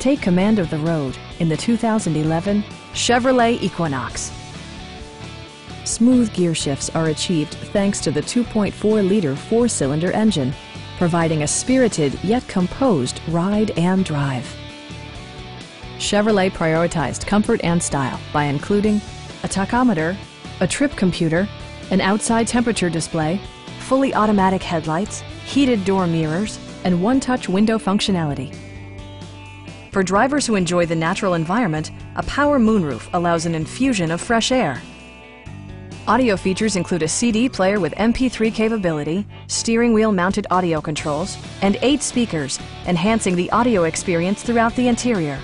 Take command of the road in the 2011 Chevrolet Equinox. Smooth gear shifts are achieved thanks to the 2.4-liter four-cylinder engine, providing a spirited yet composed ride and drive. Chevrolet prioritized comfort and style by including a tachometer, a trip computer, an outside temperature display, fully automatic headlights, heated door mirrors, and one-touch window functionality. For drivers who enjoy the natural environment, a power moonroof allows an infusion of fresh air. Audio features include a CD player with MP3 capability, steering wheel mounted audio controls, and eight speakers, enhancing the audio experience throughout the interior.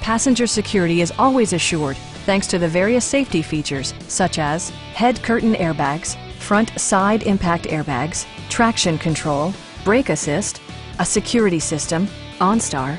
Passenger security is always assured thanks to the various safety features such as head curtain airbags, front side impact airbags, traction control, brake assist, a security system, OnStar,